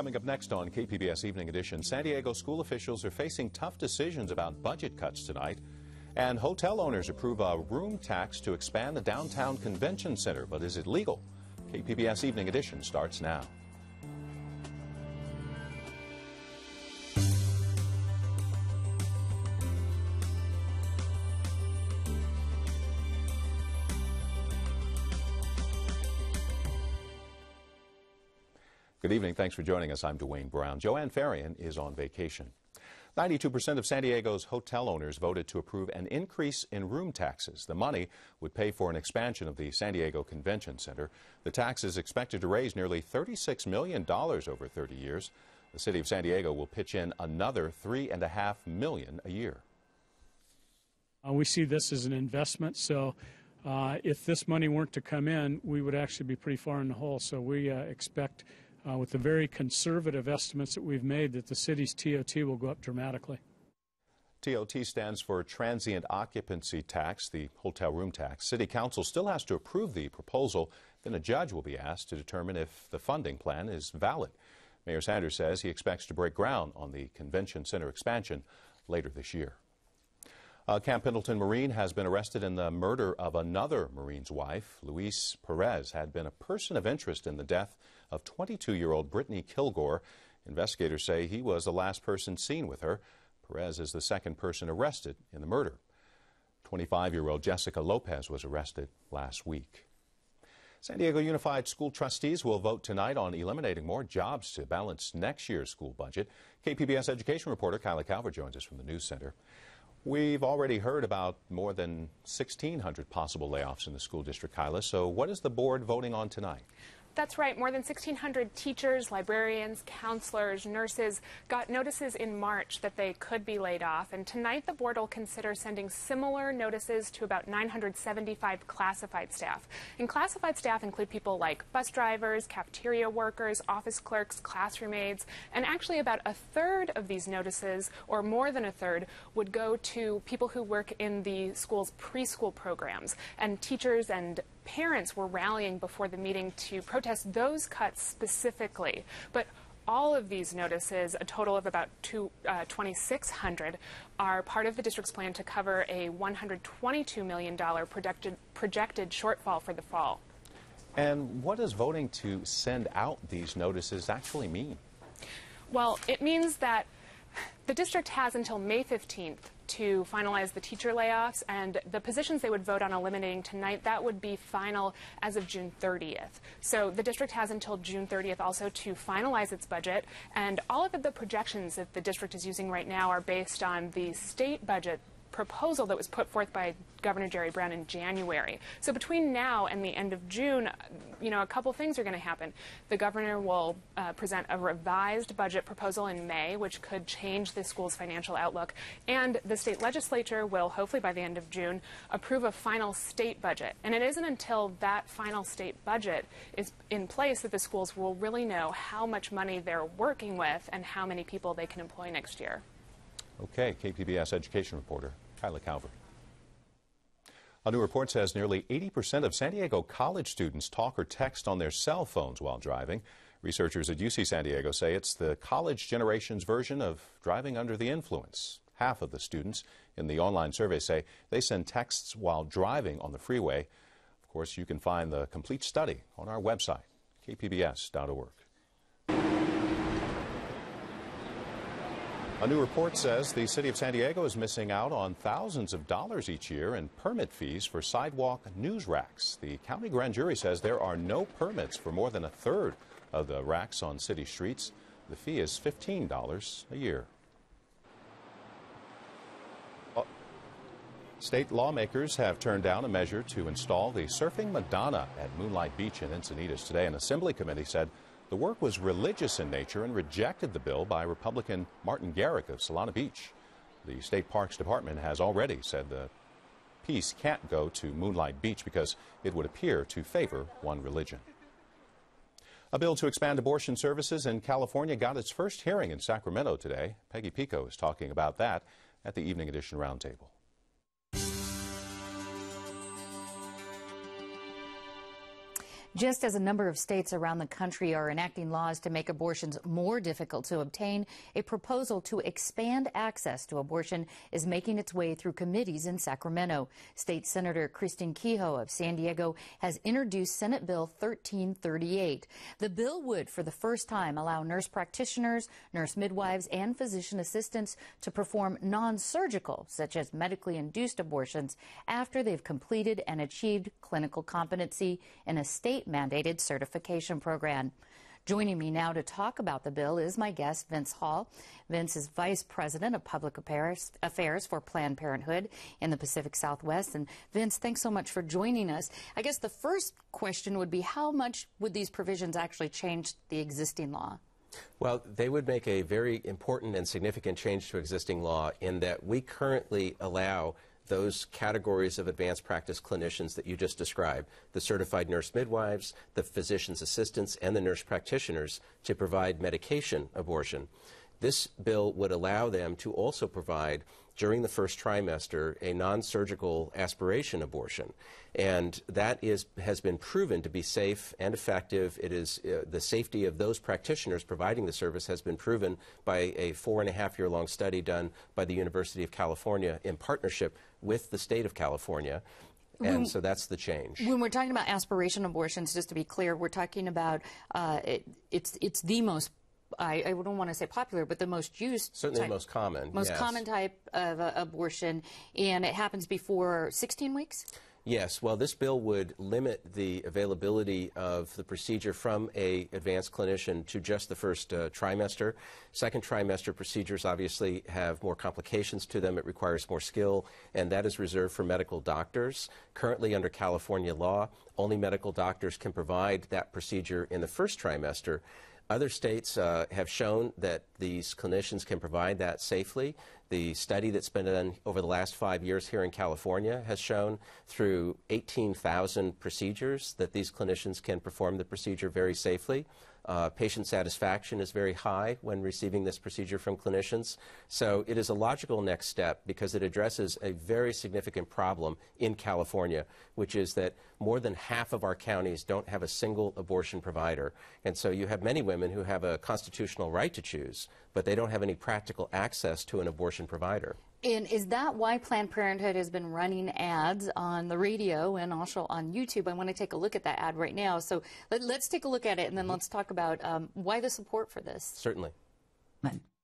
Coming up next on KPBS Evening Edition, San Diego school officials are facing tough decisions about budget cuts tonight. And hotel owners approve a room tax to expand the downtown convention center. But is it legal? KPBS Evening Edition starts now. Good evening. Thanks for joining us. I'm Dwane Brown. Joanne Faryon is on vacation. 92% of San Diego's hotel owners voted to approve an increase in room taxes. The money would pay for an expansion of the San Diego Convention Center. The tax is expected to raise nearly $36 million over 30 years. The city of San Diego will pitch in another 3.5 million a year. Uh, we see this as an investment, so uh, if this money weren't to come in, we would actually be pretty far in the hole. So we uh, expect uh, with the very conservative estimates that we've made that the city's TOT will go up dramatically. TOT stands for Transient Occupancy Tax, the hotel room tax. City Council still has to approve the proposal. Then a judge will be asked to determine if the funding plan is valid. Mayor Sanders says he expects to break ground on the convention center expansion later this year. Uh, Camp Pendleton Marine has been arrested in the murder of another Marine's wife. Luis Perez had been a person of interest in the death of 22-year-old Brittany Kilgore. Investigators say he was the last person seen with her. Perez is the second person arrested in the murder. 25-year-old Jessica Lopez was arrested last week. San Diego Unified School trustees will vote tonight on eliminating more jobs to balance next year's school budget. KPBS education reporter Kyla Calvert joins us from the News Center. We've already heard about more than 1,600 possible layoffs in the school district, Kyla. So what is the board voting on tonight? That's right. More than 1,600 teachers, librarians, counselors, nurses got notices in March that they could be laid off. And tonight, the board will consider sending similar notices to about 975 classified staff. And classified staff include people like bus drivers, cafeteria workers, office clerks, classroom aides. And actually, about a third of these notices, or more than a third, would go to people who work in the school's preschool programs. And teachers and parents were rallying before the meeting to protest those cuts specifically. But all of these notices, a total of about two, uh, 2,600, are part of the district's plan to cover a $122 million projected, projected shortfall for the fall. And what does voting to send out these notices actually mean? Well, it means that the district has until May 15th to finalize the teacher layoffs and the positions they would vote on eliminating tonight, that would be final as of June 30th. So the district has until June 30th also to finalize its budget and all of the projections that the district is using right now are based on the state budget proposal that was put forth by Governor Jerry Brown in January. So between now and the end of June, you know, a couple things are going to happen. The governor will uh, present a revised budget proposal in May, which could change the school's financial outlook. And the state legislature will, hopefully by the end of June, approve a final state budget. And it isn't until that final state budget is in place that the schools will really know how much money they're working with and how many people they can employ next year. Okay, KPBS education reporter Kyla Calvert. A new report says nearly 80% of San Diego college students talk or text on their cell phones while driving. Researchers at UC San Diego say it's the college generation's version of driving under the influence. Half of the students in the online survey say they send texts while driving on the freeway. Of course, you can find the complete study on our website, kpbs.org. A new report says the city of San Diego is missing out on thousands of dollars each year in permit fees for sidewalk news racks. The county grand jury says there are no permits for more than a third of the racks on city streets. The fee is $15 a year. Uh, state lawmakers have turned down a measure to install the Surfing Madonna at Moonlight Beach in Encinitas today. An assembly committee said the work was religious in nature and rejected the bill by Republican Martin Garrick of Solana Beach. The State Parks Department has already said the piece can't go to Moonlight Beach because it would appear to favor one religion. A bill to expand abortion services in California got its first hearing in Sacramento today. Peggy Pico is talking about that at the Evening Edition Roundtable. Just as a number of states around the country are enacting laws to make abortions more difficult to obtain, a proposal to expand access to abortion is making its way through committees in Sacramento. State Senator Christine Kehoe of San Diego has introduced Senate Bill 1338. The bill would, for the first time, allow nurse practitioners, nurse midwives, and physician assistants to perform non-surgical, such as medically induced abortions, after they've completed and achieved clinical competency in a state state mandated certification program. Joining me now to talk about the bill is my guest, Vince Hall. Vince is Vice President of Public Affairs for Planned Parenthood in the Pacific Southwest. And Vince, thanks so much for joining us. I guess the first question would be how much would these provisions actually change the existing law? Well, they would make a very important and significant change to existing law in that we currently allow those categories of advanced practice clinicians that you just described, the certified nurse midwives, the physician's assistants, and the nurse practitioners to provide medication abortion. This bill would allow them to also provide, during the first trimester, a non surgical aspiration abortion. And that is, has been proven to be safe and effective. It is, uh, the safety of those practitioners providing the service has been proven by a four and a half year long study done by the University of California in partnership with the state of California. And when, so that's the change. When we're talking about aspiration abortions, just to be clear, we're talking about uh, it, it's it's the most I, I, don't want to say popular, but the most used. Certainly type, most common. Most yes. common type of uh, abortion, and it happens before 16 weeks? Yes, well, this bill would limit the availability of the procedure from a advanced clinician to just the first uh, trimester. Second trimester procedures obviously have more complications to them. It requires more skill, and that is reserved for medical doctors. Currently, under California law, only medical doctors can provide that procedure in the first trimester. Other states uh, have shown that these clinicians can provide that safely. The study that's been done over the last five years here in California has shown through 18,000 procedures that these clinicians can perform the procedure very safely. Uh, patient satisfaction is very high when receiving this procedure from clinicians. So it is a logical next step because it addresses a very significant problem in California, which is that more than half of our counties don't have a single abortion provider. And so you have many women who have a constitutional right to choose, but they don't have any practical access to an abortion provider. And is that why Planned Parenthood has been running ads on the radio and also on YouTube? I want to take a look at that ad right now. So let, us take a look at it and then mm-hmm. let's talk about um, why the support for this. Certainly.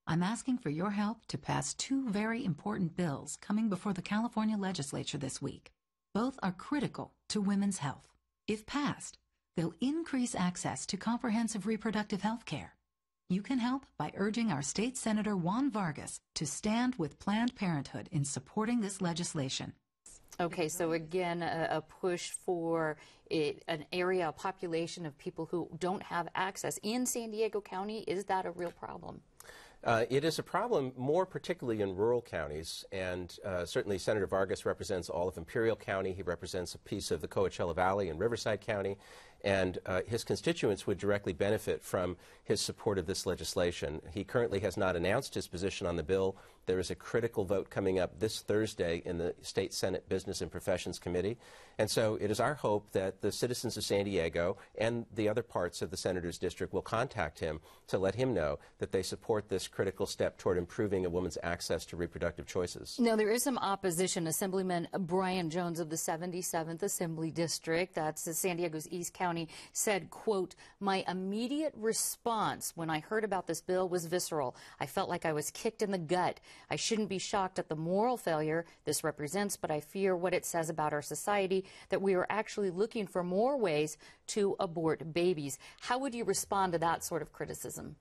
I'm asking for your help to pass two very important bills coming before the California legislature this week. Both are critical to women's health. If passed, they'll increase access to comprehensive reproductive health care you can help by urging our state senator Juan Vargas to stand with Planned Parenthood in supporting this legislation. Okay, so again, a, a push for it, an area, a population of people who don't have access in San Diego County. Is that a real problem? Uh, it is a problem more particularly in rural counties, and uh, certainly Senator Vargas represents all of Imperial County. He represents a piece of the Coachella Valley in Riverside County, and uh, his constituents would directly benefit from his support of this legislation. He currently has not announced his position on the bill. There is a critical vote coming up this Thursday in the State Senate Business and Professions Committee. And so it is our hope that the citizens of San Diego and the other parts of the senator's district will contact him to let him know that they support this critical step toward improving a woman's access to reproductive choices. Now, there is some opposition. Assemblyman Brian Jones of the 77th Assembly District, that's San Diego's East County, said, quote, my immediate response when I heard about this bill was visceral. I felt like I was kicked in the gut. I shouldn't be shocked at the moral failure this represents, but I fear what it says about our society that we are actually looking for more ways to abort babies. How would you respond to that sort of criticism?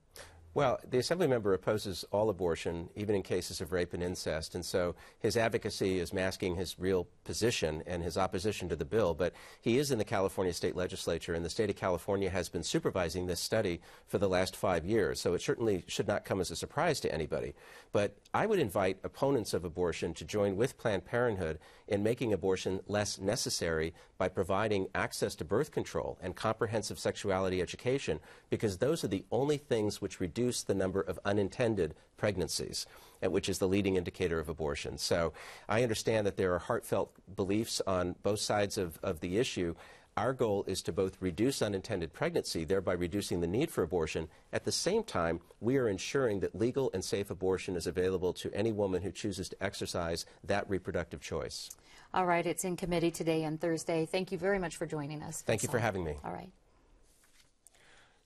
Well, the Assembly member opposes all abortion, even in cases of rape and incest, and so his advocacy is masking his real position and his opposition to the bill. But he is in the California State Legislature, and the state of California has been supervising this study for the last five years, so it certainly should not come as a surprise to anybody. But I would invite opponents of abortion to join with Planned Parenthood in making abortion less necessary by providing access to birth control and comprehensive sexuality education, because those are the only things which reduce the number of unintended pregnancies, which is the leading indicator of abortion. So I understand that there are heartfelt beliefs on both sides of, of the issue. Our goal is to both reduce unintended pregnancy, thereby reducing the need for abortion. At the same time, we are ensuring that legal and safe abortion is available to any woman who chooses to exercise that reproductive choice. All right, it's in committee today and Thursday. Thank you very much for joining us. Thank you for having me. All right.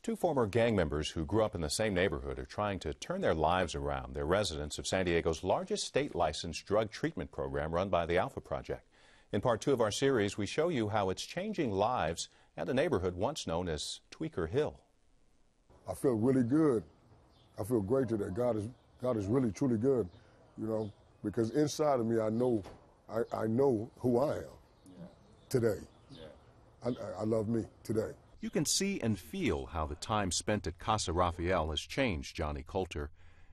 Two former gang members who grew up in the same neighborhood are trying to turn their lives around. They're residents of San Diego's largest state licensed drug treatment program run by the Alpha Project. In part two of our series, we show you how it's changing lives at a neighborhood once known as Tweaker Hill. I feel really good. I feel great today. God is God is really truly good, you know, because inside of me I know I, I know who I am yeah. today. Yeah. I, I love me today. You can see and feel how the time spent at Casa Rafael has changed Johnny Coulter.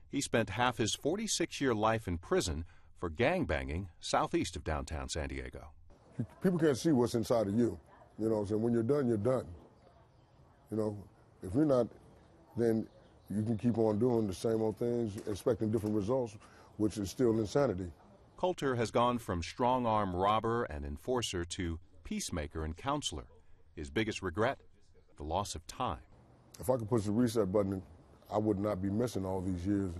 He spent half his 46 year life in prison for gangbanging southeast of downtown San Diego. People can't see what's inside of you. You know, so when you're done, you're done. You know, if you're not, then you can keep on doing the same old things, expecting different results, which is still insanity. Coulter has gone from strong arm robber and enforcer to peacemaker and counselor. His biggest regret? The loss of time. If I could push the reset button, I would not be missing all these years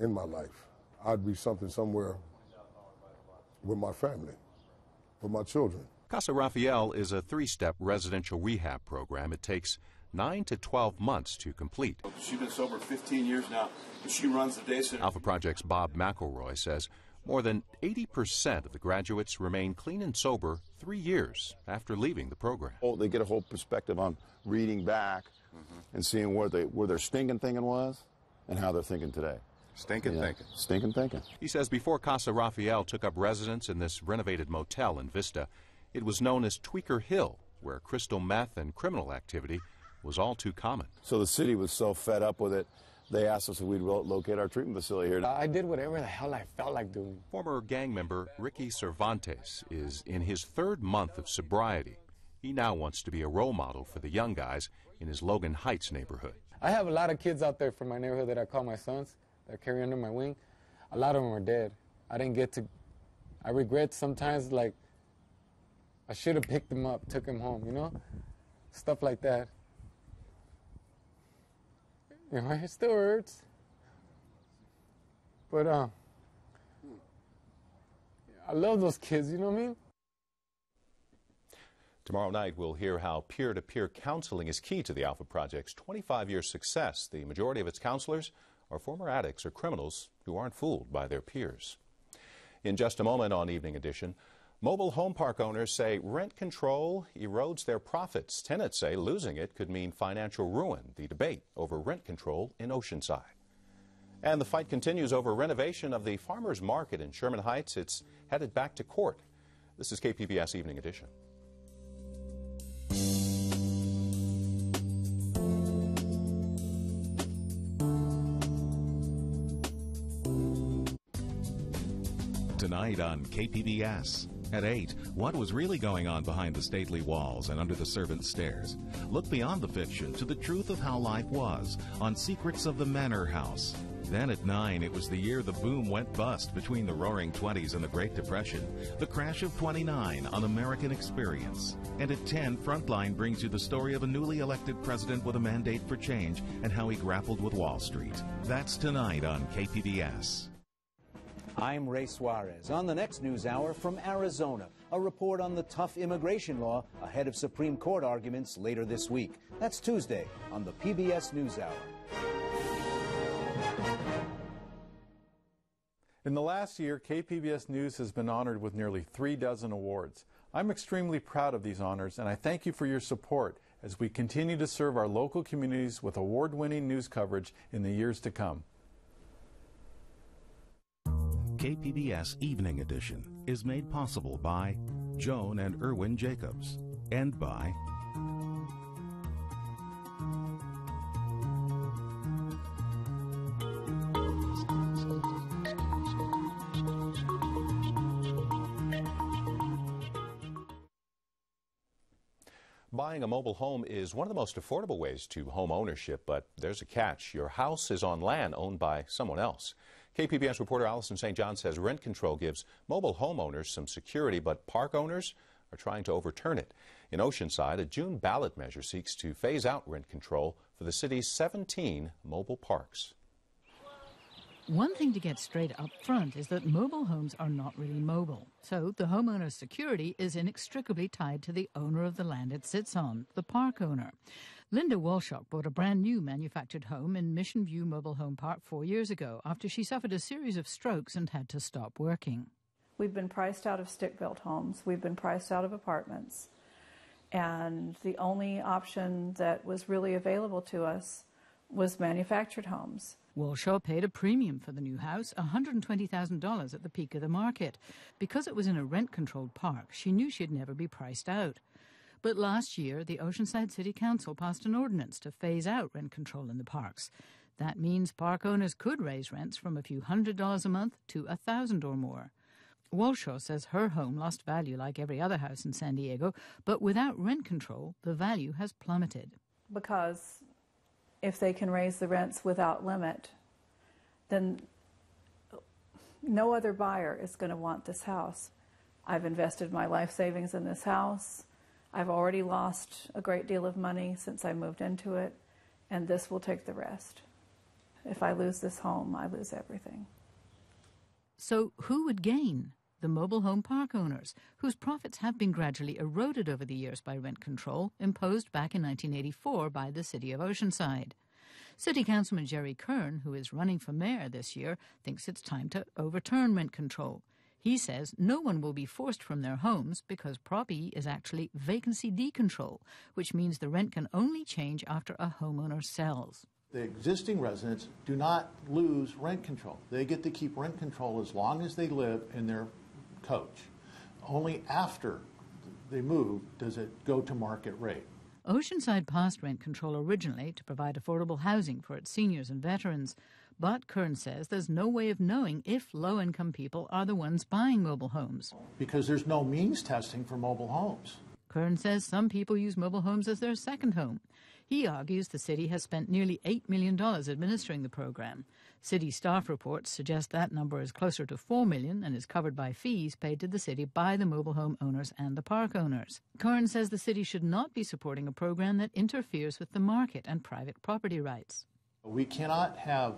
in my life. I'd be something somewhere with my family, with my children. Casa Rafael is a three step residential rehab program. It takes 9 to 12 months to complete. She's been sober 15 years now. She runs the day center. Alpha Project's Bob McElroy says more than 80% of the graduates remain clean and sober three years after leaving the program. Oh, they get a whole perspective on reading back mm-hmm. and seeing where, they, where their stinking thinking was and how they're thinking today. Stinking yeah. thinking. Stinking thinking. He says before Casa Rafael took up residence in this renovated motel in Vista, it was known as Tweaker Hill, where crystal meth and criminal activity was all too common. So the city was so fed up with it, they asked us if we'd locate our treatment facility here. I did whatever the hell I felt like doing. Former gang member Ricky Cervantes is in his third month of sobriety. He now wants to be a role model for the young guys in his Logan Heights neighborhood. I have a lot of kids out there from my neighborhood that I call my sons that I carry under my wing. A lot of them are dead. I didn't get to. I regret sometimes like I should have picked them up, took them home, you know, stuff like that. You know, it still hurts. But um, I love those kids, you know what I mean? Tomorrow night, we'll hear how peer to peer counseling is key to the Alpha Project's 25 year success. The majority of its counselors are former addicts or criminals who aren't fooled by their peers. In just a moment on Evening Edition, Mobile home park owners say rent control erodes their profits. Tenants say losing it could mean financial ruin. The debate over rent control in Oceanside. And the fight continues over renovation of the farmers market in Sherman Heights. It's headed back to court. This is KPBS Evening Edition. Tonight on KPBS. At 8, what was really going on behind the stately walls and under the servants' stairs? Look beyond the fiction to the truth of how life was on Secrets of the Manor House. Then at 9, it was the year the boom went bust between the roaring 20s and the Great Depression, the crash of 29 on American Experience. And at 10, Frontline brings you the story of a newly elected president with a mandate for change and how he grappled with Wall Street. That's tonight on KPBS. I'm Ray Suarez. On the next news hour from Arizona, a report on the tough immigration law ahead of Supreme Court arguments later this week. That's Tuesday on the PBS NewsHour. In the last year, KPBS News has been honored with nearly three dozen awards. I'm extremely proud of these honors, and I thank you for your support as we continue to serve our local communities with award winning news coverage in the years to come. KPBS Evening Edition is made possible by Joan and Irwin Jacobs and by Buying a mobile home is one of the most affordable ways to home ownership, but there's a catch. Your house is on land owned by someone else. KPBS reporter Allison St. John says rent control gives mobile homeowners some security, but park owners are trying to overturn it. In Oceanside, a June ballot measure seeks to phase out rent control for the city's 17 mobile parks. One thing to get straight up front is that mobile homes are not really mobile. So the homeowner's security is inextricably tied to the owner of the land it sits on, the park owner. Linda Walshock bought a brand new manufactured home in Mission View Mobile Home Park four years ago after she suffered a series of strokes and had to stop working. We've been priced out of stick built homes, we've been priced out of apartments. And the only option that was really available to us was manufactured homes. Walshaw paid a premium for the new house, $120,000 at the peak of the market. Because it was in a rent controlled park, she knew she'd never be priced out. But last year, the Oceanside City Council passed an ordinance to phase out rent control in the parks. That means park owners could raise rents from a few hundred dollars a month to a thousand or more. Walshaw says her home lost value like every other house in San Diego, but without rent control, the value has plummeted. Because if they can raise the rents without limit, then no other buyer is going to want this house. I've invested my life savings in this house. I've already lost a great deal of money since I moved into it, and this will take the rest. If I lose this home, I lose everything. So, who would gain? The mobile home park owners, whose profits have been gradually eroded over the years by rent control imposed back in 1984 by the City of Oceanside. City Councilman Jerry Kern, who is running for mayor this year, thinks it's time to overturn rent control. He says no one will be forced from their homes because Prop E is actually vacancy decontrol, which means the rent can only change after a homeowner sells. The existing residents do not lose rent control. They get to keep rent control as long as they live in their coach. Only after they move does it go to market rate. Oceanside passed rent control originally to provide affordable housing for its seniors and veterans. But Kern says there's no way of knowing if low income people are the ones buying mobile homes. Because there's no means testing for mobile homes. Kern says some people use mobile homes as their second home. He argues the city has spent nearly $8 million administering the program. City staff reports suggest that number is closer to 4 million and is covered by fees paid to the city by the mobile home owners and the park owners. Kern says the city should not be supporting a program that interferes with the market and private property rights. We cannot have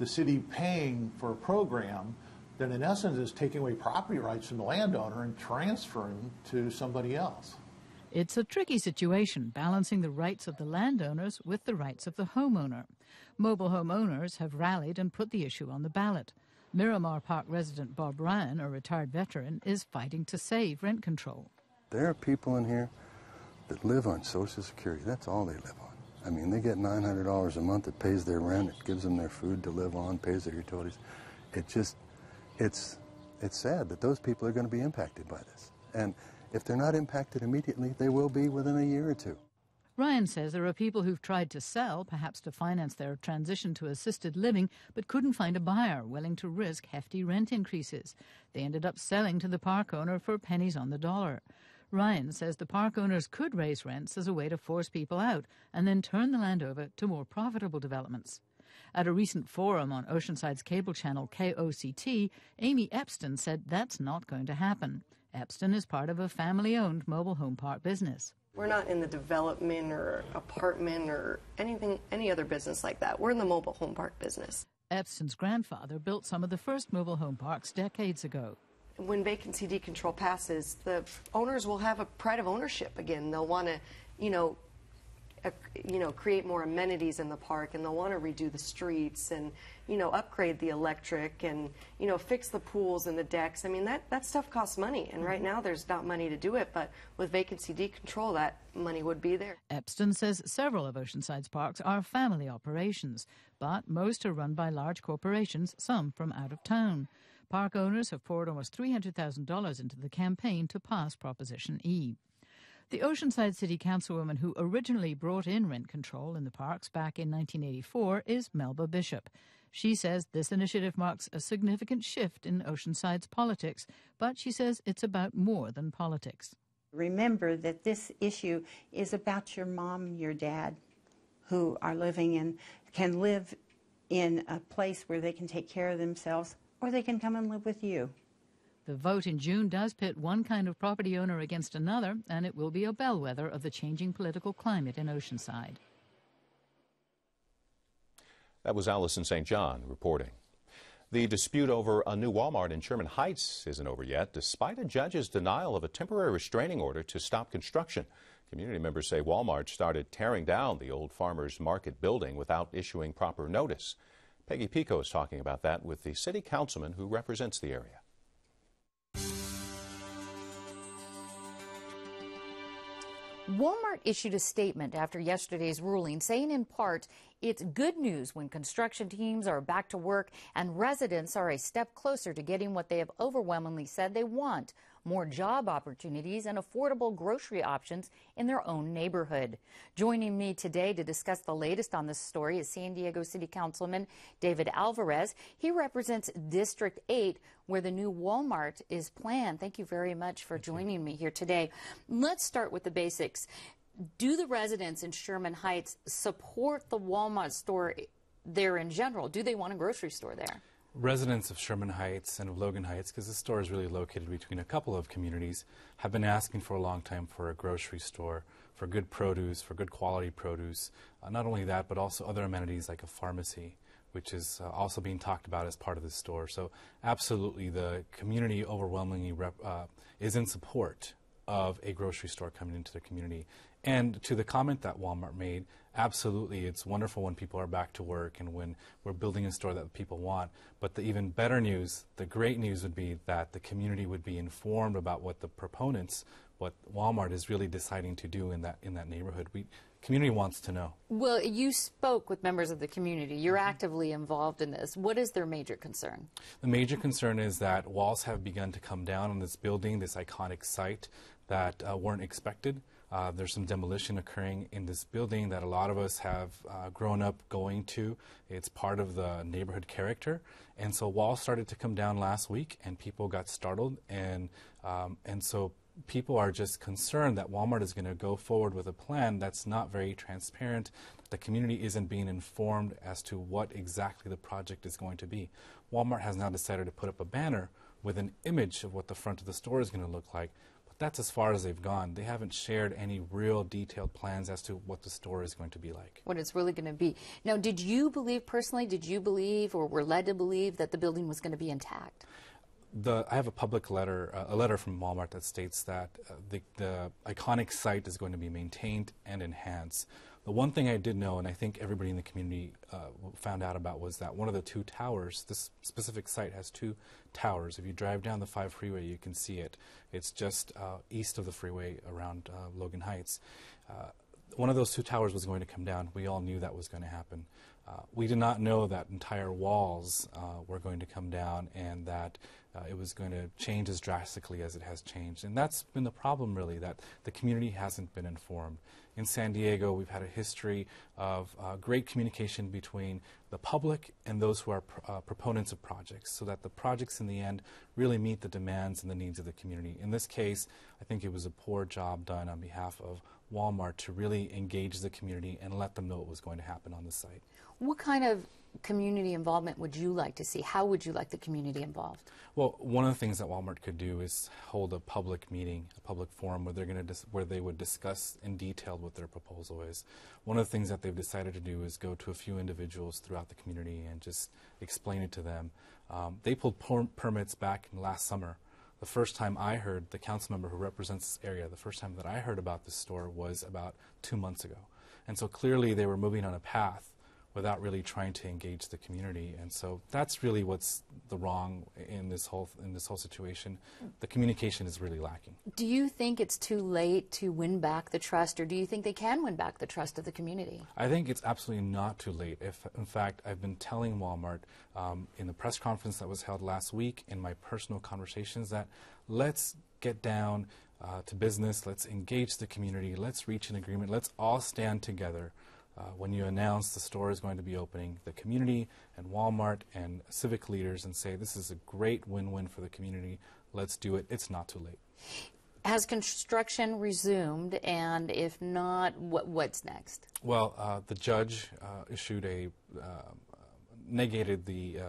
the city paying for a program that in essence is taking away property rights from the landowner and transferring to somebody else. It's a tricky situation, balancing the rights of the landowners with the rights of the homeowner. Mobile home owners have rallied and put the issue on the ballot. Miramar Park resident Bob Ryan, a retired veteran, is fighting to save rent control. There are people in here that live on Social Security. That's all they live on. I mean, they get $900 a month. It pays their rent. It gives them their food to live on, pays their utilities. It just, it's, it's sad that those people are going to be impacted by this. And if they're not impacted immediately, they will be within a year or two. Ryan says there are people who've tried to sell, perhaps to finance their transition to assisted living, but couldn't find a buyer willing to risk hefty rent increases. They ended up selling to the park owner for pennies on the dollar. Ryan says the park owners could raise rents as a way to force people out and then turn the land over to more profitable developments. At a recent forum on Oceanside's cable channel KOCT, Amy Epston said that's not going to happen. Epston is part of a family owned mobile home park business. We're not in the development or apartment or anything, any other business like that. We're in the mobile home park business. Epston's grandfather built some of the first mobile home parks decades ago. When vacancy decontrol passes, the owners will have a pride of ownership again. They'll want to, you know, you know, create more amenities in the park, and they'll want to redo the streets and, you know, upgrade the electric and, you know, fix the pools and the decks. I mean, that, that stuff costs money, and right mm-hmm. now there's not money to do it, but with vacancy decontrol, that money would be there. Epston says several of Oceanside's parks are family operations, but most are run by large corporations, some from out of town. Park owners have poured almost $300,000 into the campaign to pass Proposition E. The Oceanside City Councilwoman who originally brought in rent control in the parks back in 1984 is Melba Bishop. She says this initiative marks a significant shift in Oceanside's politics, but she says it's about more than politics. Remember that this issue is about your mom and your dad who are living in, can live in a place where they can take care of themselves or they can come and live with you. The vote in June does pit one kind of property owner against another, and it will be a bellwether of the changing political climate in Oceanside. That was Allison St. John reporting. The dispute over a new Walmart in Sherman Heights isn't over yet, despite a judge's denial of a temporary restraining order to stop construction. Community members say Walmart started tearing down the old farmers market building without issuing proper notice. Peggy Pico is talking about that with the city councilman who represents the area. Walmart issued a statement after yesterday's ruling saying, in part, it's good news when construction teams are back to work and residents are a step closer to getting what they have overwhelmingly said they want more job opportunities and affordable grocery options in their own neighborhood. Joining me today to discuss the latest on this story is San Diego City Councilman David Alvarez. He represents District 8, where the new Walmart is planned. Thank you very much for joining me here today. Let's start with the basics do the residents in Sherman Heights support the Walmart store there in general? Do they want a grocery store there? Residents of Sherman Heights and of Logan Heights, because the store is really located between a couple of communities, have been asking for a long time for a grocery store, for good produce, for good quality produce. Uh, not only that, but also other amenities like a pharmacy, which is uh, also being talked about as part of the store. So, absolutely, the community overwhelmingly uh, is in support of a grocery store coming into the community. And to the comment that Walmart made, absolutely, it's wonderful when people are back to work and when we're building a store that people want. But the even better news, the great news would be that the community would be informed about what the proponents, what Walmart is really deciding to do in that in that neighborhood. We community wants to know. Well, you spoke with members of the community. You're mm-hmm. actively involved in this. What is their major concern? The major concern is that walls have begun to come down on this building, this iconic site that uh, weren't expected. Uh, there's some demolition occurring in this building that a lot of us have uh, grown up going to. It's part of the neighborhood character. And so walls started to come down last week, and people got startled. And, um, and so people are just concerned that Walmart is going to go forward with a plan that's not very transparent. The community isn't being informed as to what exactly the project is going to be. Walmart has now decided to put up a banner with an image of what the front of the store is going to look like that's as far as they've gone. They haven't shared any real detailed plans as to what the store is going to be like. What it's really going to be. Now, did you believe personally, did you believe or were led to believe that the building was going to be intact? The, I have a public letter, uh, a letter from Walmart that states that uh, the, the iconic site is going to be maintained and enhanced. The one thing I did know, and I think everybody in the community uh, found out about, was that one of the two towers, this specific site has two towers. If you drive down the 5 freeway, you can see it. It's just uh, east of the freeway around uh, Logan Heights. Uh, one of those two towers was going to come down. We all knew that was going to happen. Uh, we did not know that entire walls uh, were going to come down and that uh, it was going to change as drastically as it has changed. And that's been the problem, really, that the community hasn't been informed. In San Diego, we've had a history of uh, great communication between the public and those who are pr- uh, proponents of projects so that the projects in the end really meet the demands and the needs of the community. In this case, I think it was a poor job done on behalf of Walmart to really engage the community and let them know what was going to happen on the site. What kind of community involvement would you like to see? How would you like the community involved? Well, one of the things that Walmart could do is hold a public meeting, a public forum where they're going to where they would discuss in detail what their proposal is. One of the things that they've decided to do is go to a few individuals throughout the community and just explain it to them. Um, they pulled per permits back last summer. The first time I heard the council member who represents this area, the first time that I heard about this store was about two months ago. And so clearly they were moving on a path without really trying to engage the community. And so that's really what's the wrong in this whole in this whole situation. The communication is really lacking. Do you think it's too late to win back the trust, or do you think they can win back the trust of the community? I think it's absolutely not too late. If in fact I've been telling Walmart um, in the press conference that was held last week, in my personal conversations, that let's get down. Uh, to business, let's engage the community, let's reach an agreement, let's all stand together uh, when you announce the store is going to be opening, the community and Walmart and civic leaders and say this is a great win-win for the community. Let's do it. It's not too late. Has construction resumed, and if not, what, what's next? Well, uh, the judge uh, issued a uh, negated the uh,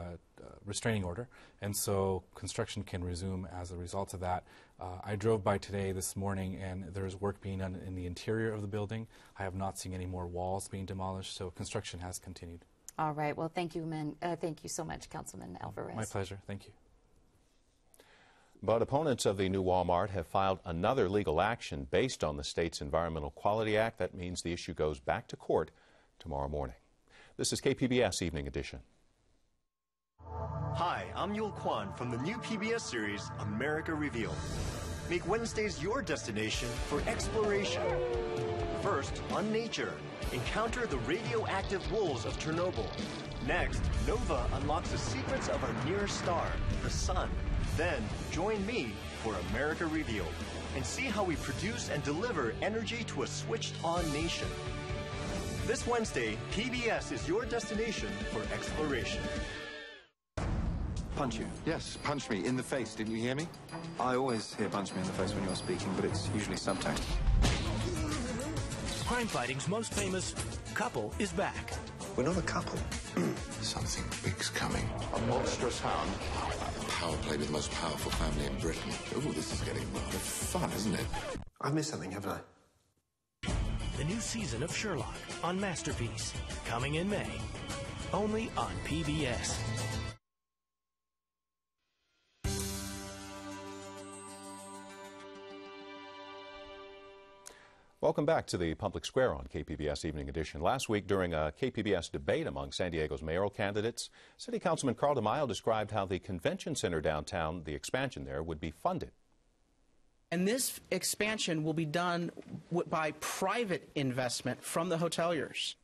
restraining order, and so construction can resume as a result of that. Uh, I drove by today this morning, and there's work being done in the interior of the building. I have not seen any more walls being demolished, so construction has continued. All right. Well, thank you, man. Uh, thank you so much, Councilman Alvarez. My pleasure. Thank you. But opponents of the new Walmart have filed another legal action based on the state's Environmental Quality Act. That means the issue goes back to court tomorrow morning. This is KPBS Evening Edition. Hi, I'm Yul Kwon from the new PBS series America Revealed. Make Wednesdays your destination for exploration. First, on nature, encounter the radioactive wolves of Chernobyl. Next, Nova unlocks the secrets of our nearest star, the Sun. Then, join me for America Revealed and see how we produce and deliver energy to a switched on nation. This Wednesday, PBS is your destination for exploration. Punch you? Yes, punch me in the face. Didn't you hear me? I always hear punch me in the face when you're speaking, but it's usually subtext. Crime Fighting's most famous couple is back. We're not a couple. Something big's coming. A monstrous hound. A power play with the most powerful family in Britain. Oh, this is getting rather fun, isn't it? I've missed something, haven't I? The new season of Sherlock on Masterpiece, coming in May. Only on PBS. Welcome back to the Public Square on KPBS Evening Edition. Last week, during a KPBS debate among San Diego's mayoral candidates, City Councilman Carl DeMaio described how the convention center downtown, the expansion there, would be funded. And this expansion will be done by private investment from the hoteliers.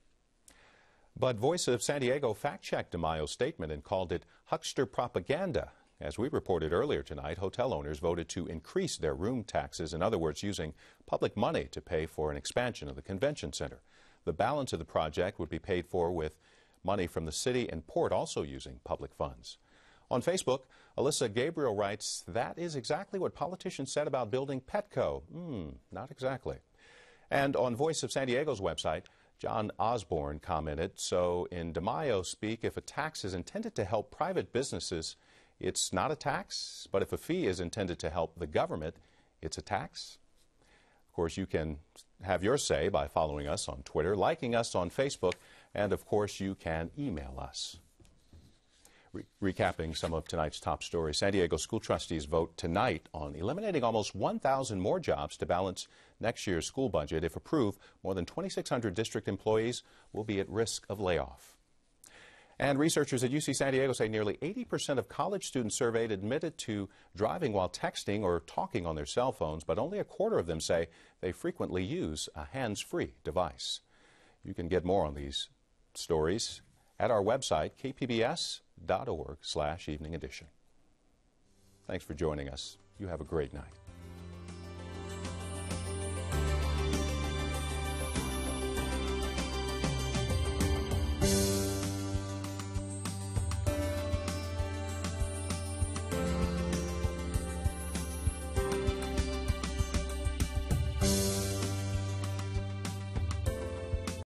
But Voice of San Diego fact checked DeMaio's statement and called it huckster propaganda. As we reported earlier tonight, hotel owners voted to increase their room taxes, in other words, using public money to pay for an expansion of the convention center. The balance of the project would be paid for with money from the city and port also using public funds. On Facebook, Alyssa Gabriel writes, That is exactly what politicians said about building Petco. Hmm, not exactly. And on Voice of San Diego's website, John Osborne commented, So in DeMaio speak, if a tax is intended to help private businesses, it's not a tax, but if a fee is intended to help the government, it's a tax. Of course, you can have your say by following us on Twitter, liking us on Facebook, and of course, you can email us. Re recapping some of tonight's top stories, San Diego school trustees vote tonight on eliminating almost 1,000 more jobs to balance next year's school budget. If approved, more than 2,600 district employees will be at risk of layoff. And researchers at UC San Diego say nearly 80% of college students surveyed admitted to driving while texting or talking on their cell phones, but only a quarter of them say they frequently use a hands-free device. You can get more on these stories at our website, kpbs.org slash evening edition. Thanks for joining us. You have a great night.